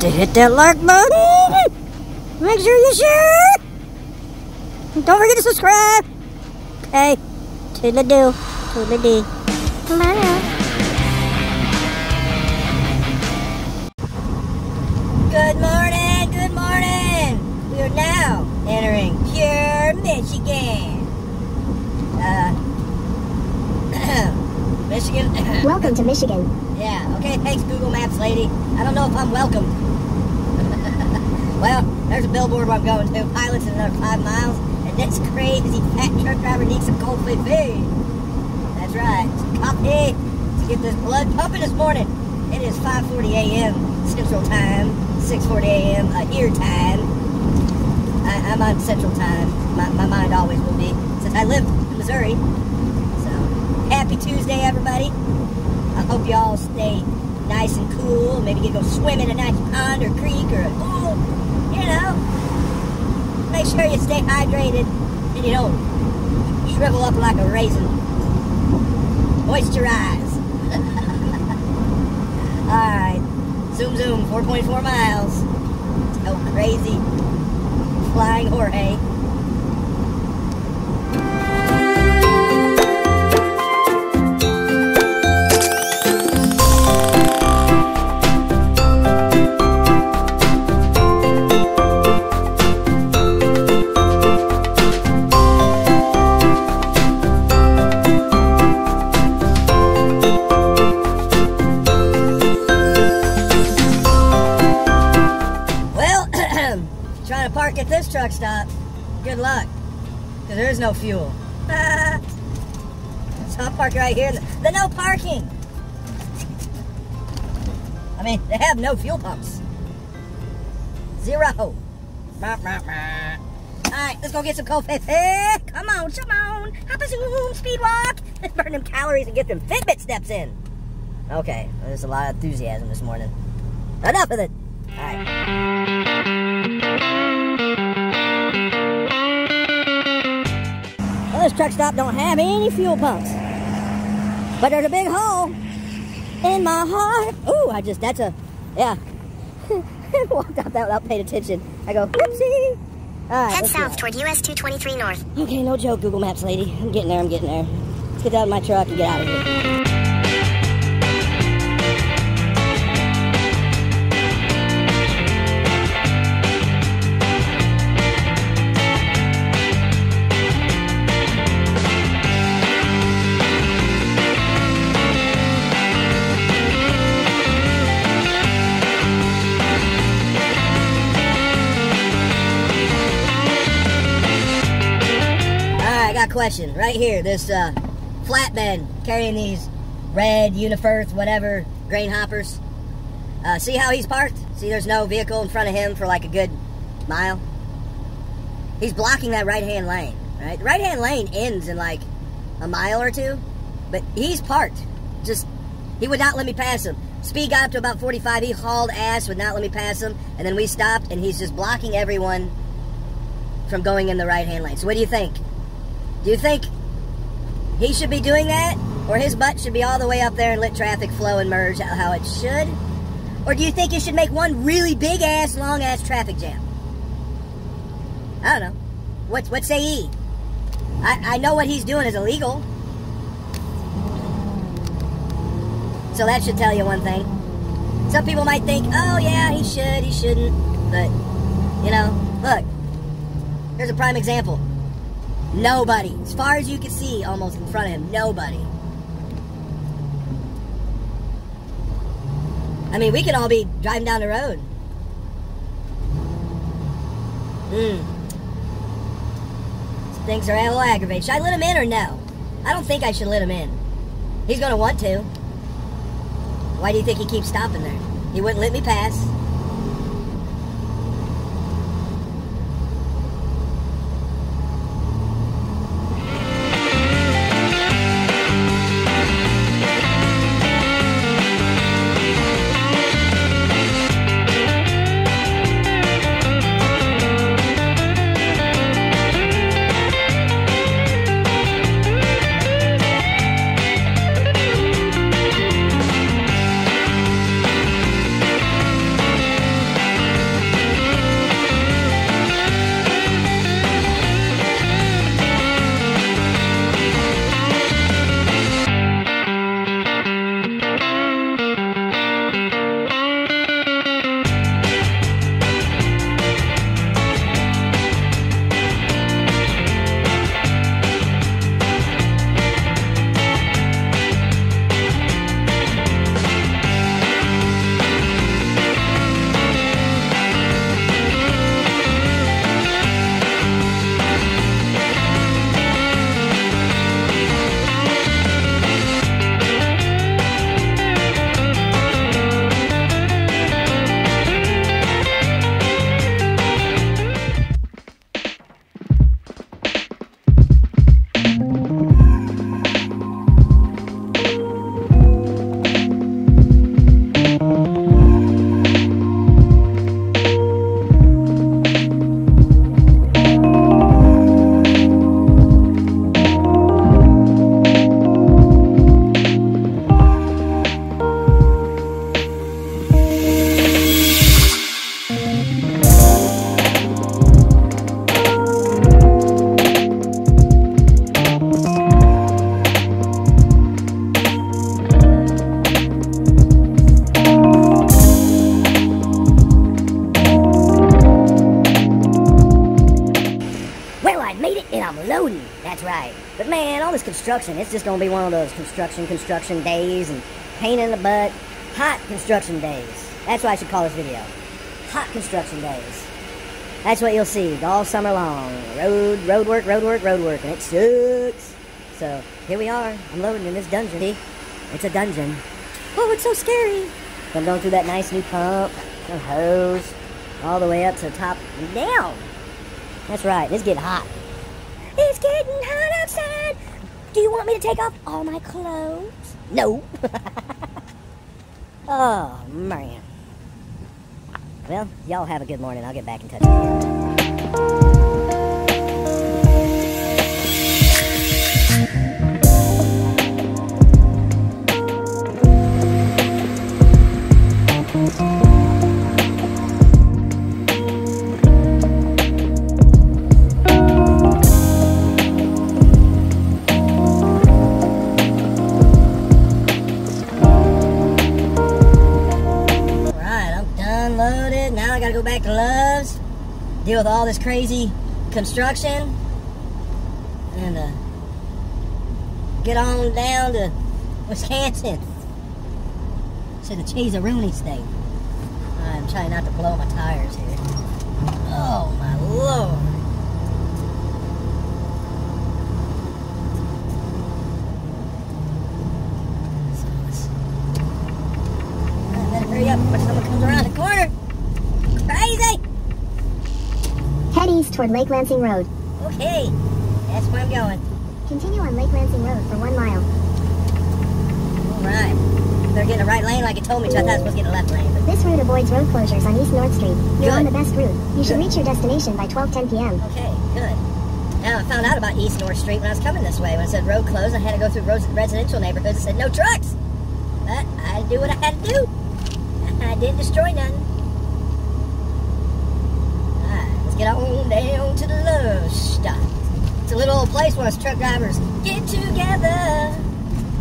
to hit that like button. Make sure you share. Don't forget to subscribe. Okay. Toodle do. Toodle dee. Bye. Good morning, good morning. We are now entering Pure, Michigan. Uh, Michigan. Welcome to Michigan. Yeah, okay, thanks, Google Maps lady. I don't know if I'm welcome. Well, there's a billboard where I'm going to. Pilots in another five miles, and this crazy fat truck driver needs some cold food. That's right, some coffee to get this blood pumping this morning. It is 5.40 a.m. Central Time, 6.40 a.m. Uh, here time. I, I'm on Central Time. My, my mind always will be, since I live in Missouri. So, happy Tuesday, everybody. I hope you all stay nice and cool. Maybe you go swim in a nice pond or creek or a pool. You know, make sure you stay hydrated and you don't shrivel up like a raisin. Moisturize. all right, zoom zoom, 4.4 miles. So crazy, flying Jorge. Have no fuel pumps. Zero. All right, let's go get some coffee. Come on, come on. Hop a zoom, speed walk. Let's burn them calories and get them Fitbit steps in. Okay, there's a lot of enthusiasm this morning. Enough of it. All right. Well, this truck stop don't have any fuel pumps. But there's a big hole in my heart. Ooh, I just, that's a, yeah. Walked out that without paying attention. I go, whoopsie. All right, Head south toward US 223 North. Okay, no joke, Google Maps lady. I'm getting there, I'm getting there. Let's get out of my truck and get out of here. Question right here. This uh, flatbed carrying these red Unverferth, whatever, grain hoppers. Uh, see how he's parked? See, there's no vehicle in front of him for like a good mile. He's blocking that right-hand lane, right? The right-hand lane ends in like a mile or two, but he's parked. Just he would not let me pass him. Speed got up to about 45. He hauled ass, would not let me pass him, and then we stopped, and he's just blocking everyone from going in the right-hand lane. So what do you think? Do you think he should be doing that? Or his butt should be all the way up there and let traffic flow and merge how it should? Or do you think you should make one really big ass, long ass traffic jam? I don't know. What, what say ye? I, I know what he's doing is illegal. So that should tell you one thing. Some people might think, oh yeah, he should, he shouldn't. But, you know, look, here's a prime example. Nobody. As far as you can see, almost in front of him, nobody. I mean, we could all be driving down the road. Hmm. Things are a little aggravated. Should I let him in or no? I don't think I should let him in. He's going to want to. Why do you think he keeps stopping there? He wouldn't let me pass. But man, all this construction, it's just gonna be one of those construction, construction days and pain in the butt, hot construction days. That's what I should call this video. Hot construction days. That's what you'll see all summer long. Road, road work, road work, road work, and it sucks. So here we are. I'm loading in this dungeon. See? It's a dungeon. Oh, it's so scary. I'm going through that nice new pump, no hose, all the way up to the top and down. That's right. It's getting hot. It's getting hot outside. Do you want me to take off all my clothes? No. oh, man. Well, y'all have a good morning. I'll get back in touch with you. Alright, deal with all this crazy construction, and uh, get on down to Wisconsin to the Chase-A-Rooney state. I'm trying not to blow my tires here. Oh my lord. So let's- I better hurry up before someone comes around the corner. Crazy! Head east toward Lake Lansing Road. Okay, that's where I'm going. Continue on Lake Lansing Road for one mile. Alright. They're getting a right lane like it told me to. I thought I was supposed to get a left lane. But This route avoids road closures on East North Street. You're Good. on the best route. You should Good. reach your destination by 12:10 p.m. okay, good. Now I found out about East North Street when I was coming this way. When it said road closed, I had to go through ros- residential neighborhoods. It said no trucks. But I had to do what I had to do. I didn't destroy none. Alright, let's get on down to the love stop. It's a little old place where us truck drivers get together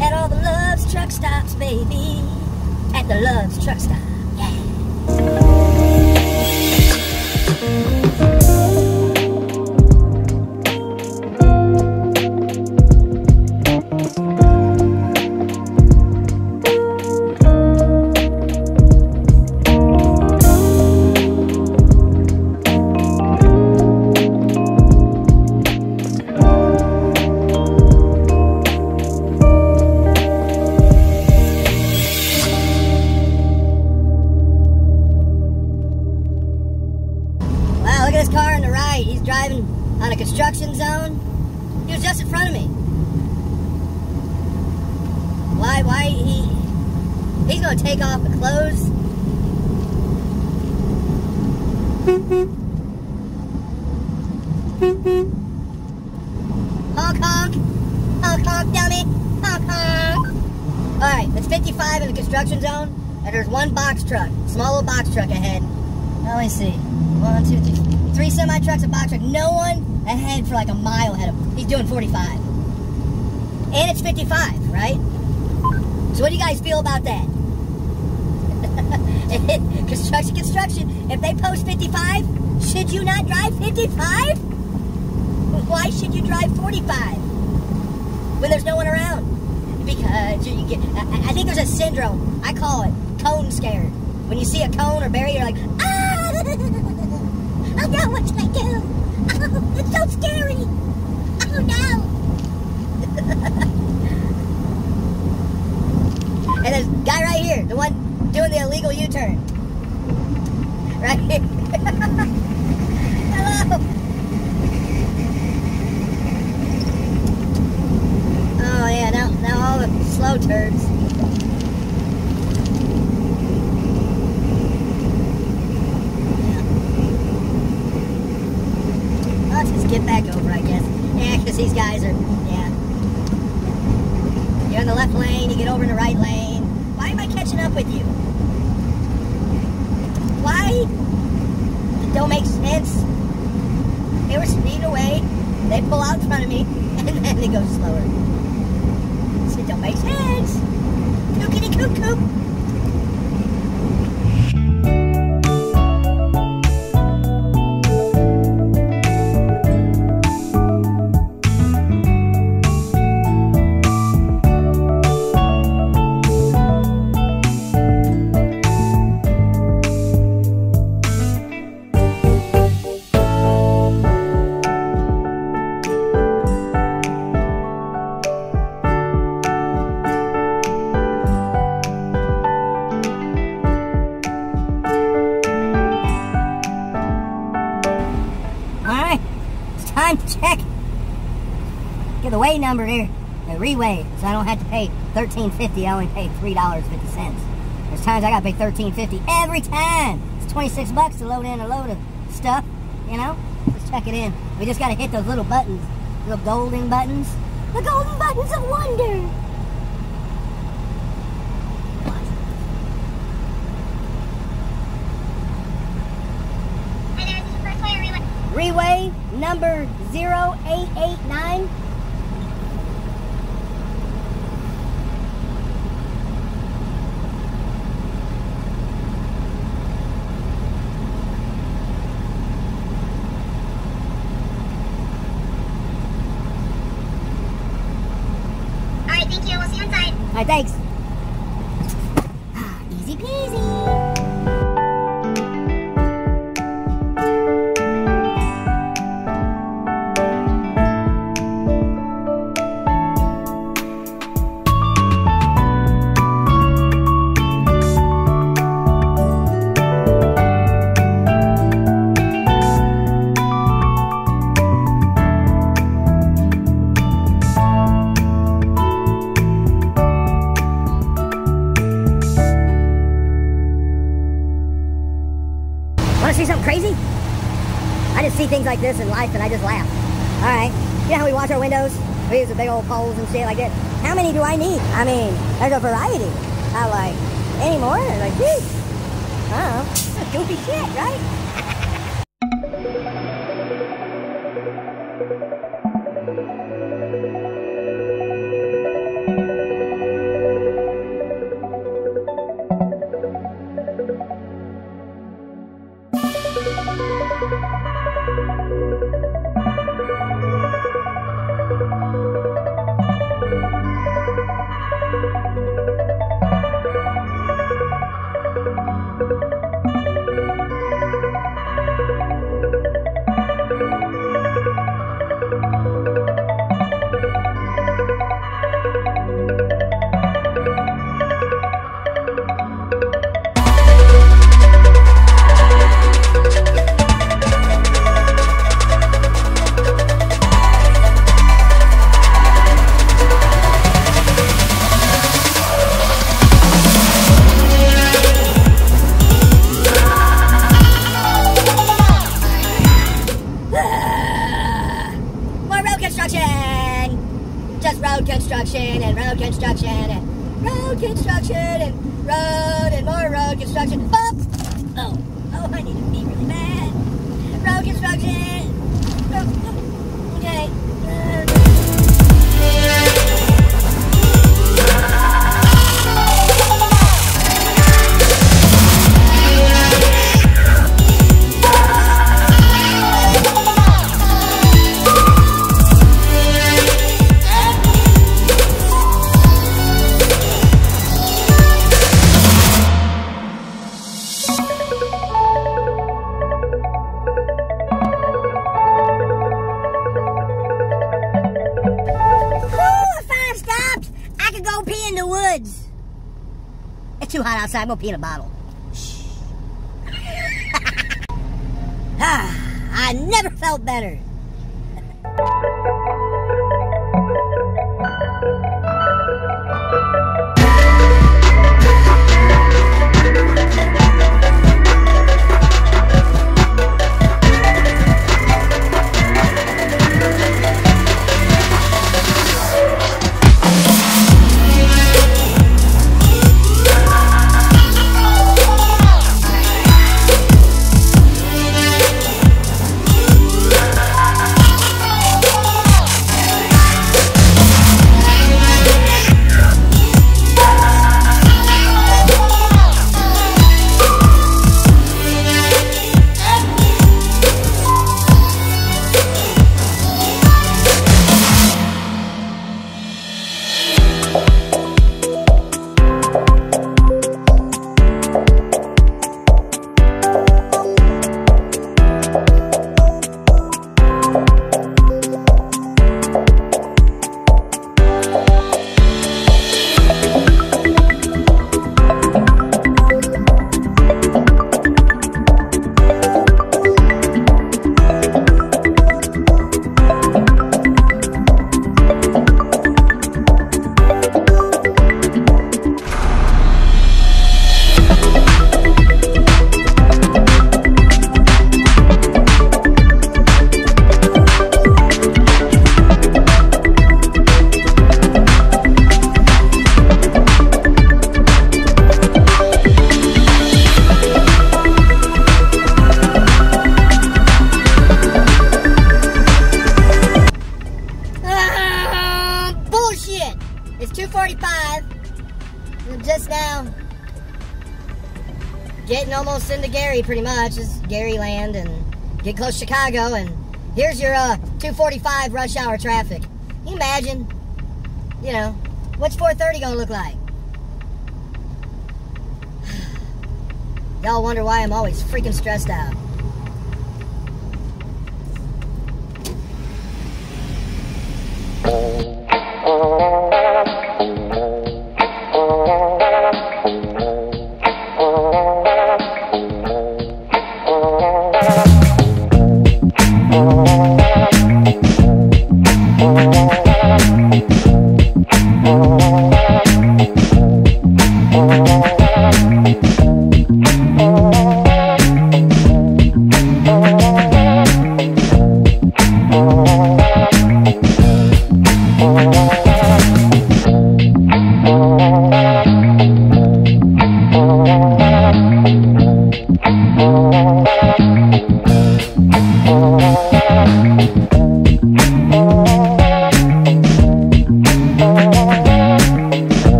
at all the Love's truck stops, baby. At the Love's truck stop. Yeah. No one ahead for like a mile ahead of him. He's doing 45. And it's 55, right? So what do you guys feel about that? construction, construction. If they post 55, should you not drive 55? Why should you drive 45 when there's no one around? Because you, get, I, I think there's a syndrome. I call it cone scared. When you see a cone or berry, you're like, ah! Oh no, what I do? Oh, it's so scary. Oh no. and this guy right here, the one doing the illegal U-turn. Right here. Hello. Oh yeah, now now all the slow turds. Let's just get back over, I guess. Yeah, yeah. Number here. The Reweigh, so I don't have to pay thirteen fifty. I only pay three dollars fifty cents. There's times I gotta pay thirteen fifty every time. It's twenty six bucks to load in a load of stuff. You know, let's check it in. We just gotta hit those little buttons, little golden buttons, the golden buttons of wonder. Hi there, this is First Way Relay. Reweigh number 0889. Alright, thank you. We'll see you inside. All right, thanks. Want to see something crazy? I just see things like this in life and I just laugh. All right. You know how we wash our windows? We use the big old poles and shit like that. How many do I need? I mean, there's a variety. I like any more? Like, geez. I don't know. Goofy shit, right? I'm gonna pee in a bottle. ah, I never felt better. Get close to Chicago and here's your uh, 245 rush hour traffic. Can you imagine? You know, what's 430 gonna look like? Y'all wonder why I'm always freaking stressed out.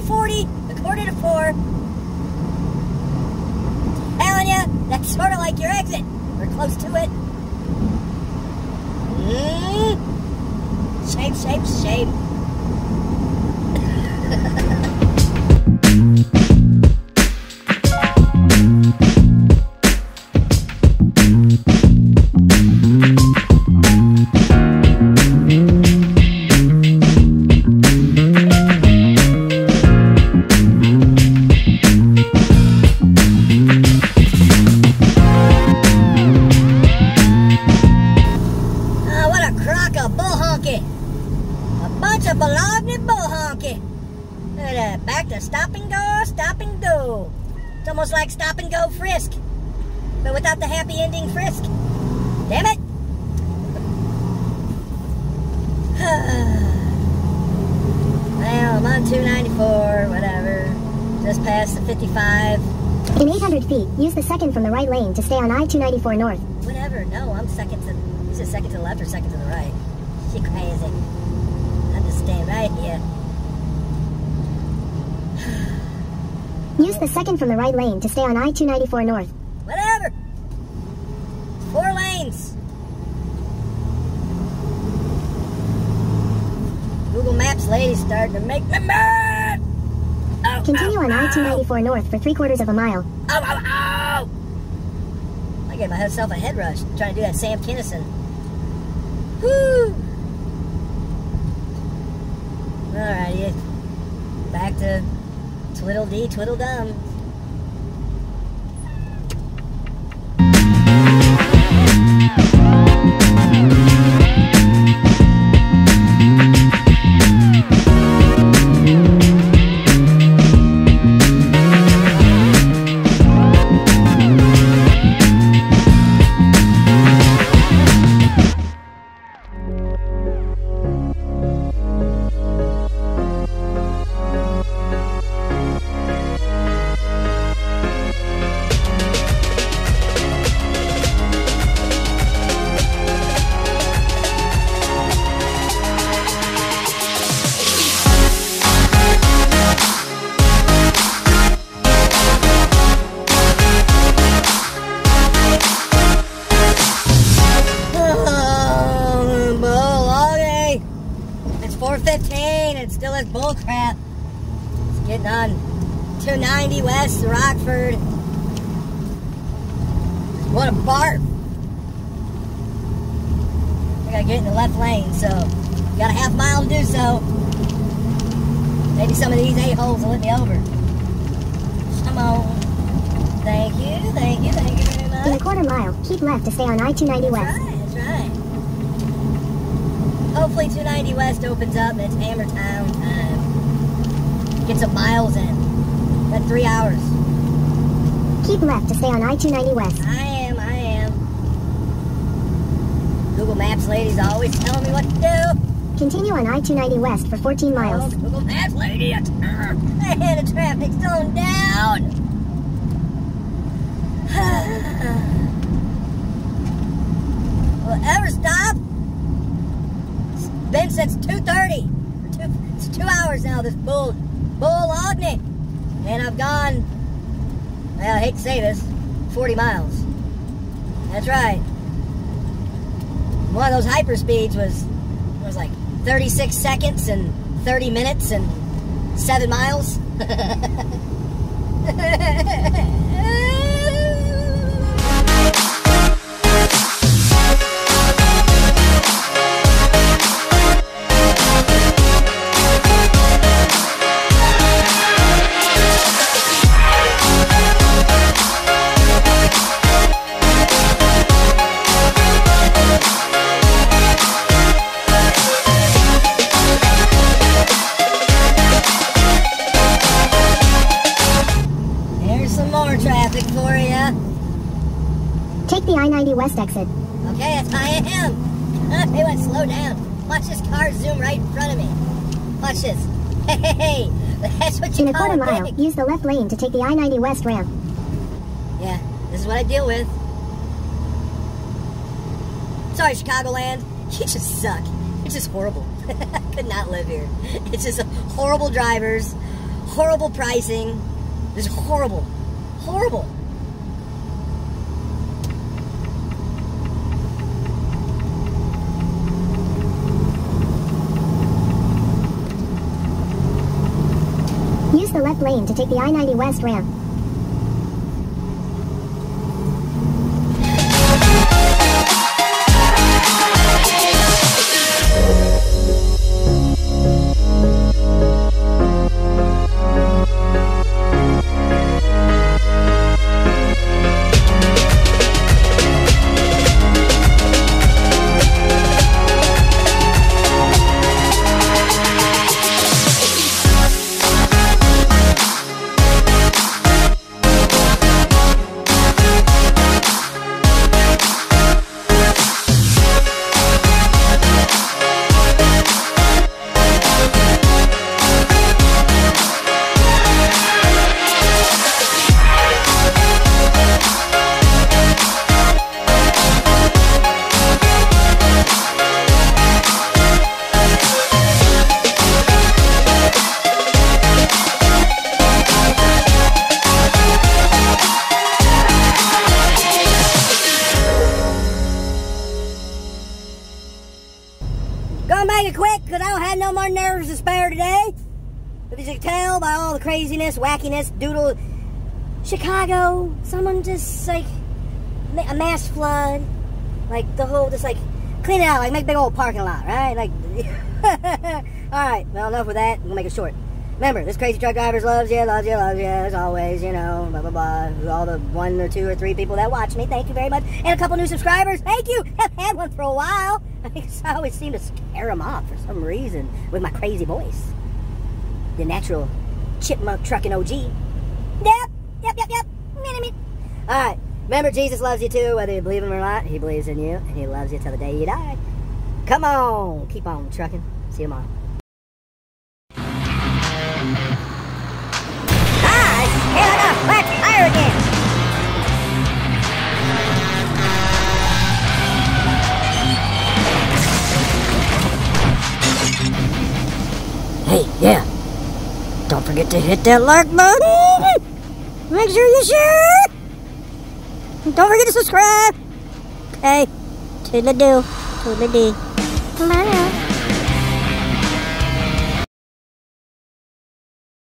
340, a quarter to four. Telling you, that's sort of like your exit. We're close to it. Mm. Shame, shame, shame. Damn it. well, I'm on 294, whatever. Just past the 55. In 800 feet, use the second from the right lane to stay on I-294 North. Whatever. No, I'm second to. Is it second to the left or second to the right? She crazy. I'm just staying right here. Use the second from the right lane to stay on I-294 North. Whatever. Four lanes. Maps starting to make me mad. Oh, Continue oh, on oh. I-294 North for three quarters of a mile. Oh, oh, oh! I gave myself a head rush trying to do that Sam Kinison. Woo! Alrighty. Back to Twiddle Dee Twiddle Dum. 415. It's still this bull crap. It's getting on 290 West Rockford. What a barf. I gotta get in the left lane, so got a half mile to do so. Maybe some of these a-holes will let me over. Come on. Thank you, thank you, thank you very much. In a quarter mile, keep left to stay on I-290 That's West. Right, that's right. hopefully 290 West opens up and it's Hammer Town um, time. Get some miles in. Got three hours. Keep left to stay on I-290 West. I am, I am. Google Maps lady's always telling me what to do. Continue on I-290 West for 14 Oh, miles. Google Maps lady. And the traffic's going down. Will it ever stop? Been since 2.30. Two, it's two hours now, this bull, bull Ogni. And I've gone, well, I hate to say this, 40 miles. That's right. One of those hyper speeds was, was like 36 seconds and 30 minutes and 7 miles. I-90 West exit. Okay, that's how I am. Hey, what? Slow down. Watch this car zoom right in front of me. Watch this. Hey, hey, hey. that's what you In a call quarter a mile, big- use the left lane to take the I-90 West ramp. Yeah, this is what I deal with. Sorry, Chicagoland. You just suck. You're just horrible. I could not live here. It's just horrible drivers, horrible pricing. Just horrible. Horrible. Use the left lane to take the I-90 West ramp. Wackiness, doodle, Chicago, someone just like a mass flood, like the whole, just like clean it out, like make big old parking lot, right? Like, all right. Well, enough with that. We'll make it short. Remember, this crazy truck drivers loves you, loves you, loves you, as always. You know, blah blah blah. All the one or two or three people that watch me, thank you very much, and a couple new subscribers, thank you. I've had one for a while. I always seem to scare them off for some reason with my crazy voice. The natural chipmunk trucking OG. Yep, yep, yep, yep. Minute, minute. All right. Remember, Jesus loves you too, whether you believe him or not. He believes in you, and he loves you till the day you die. Come on, keep on trucking. See you tomorrow. Forget to hit that like button. Make sure you share. Don't forget to subscribe. Okay. Toodle-doo. Toodle-dee. Bye.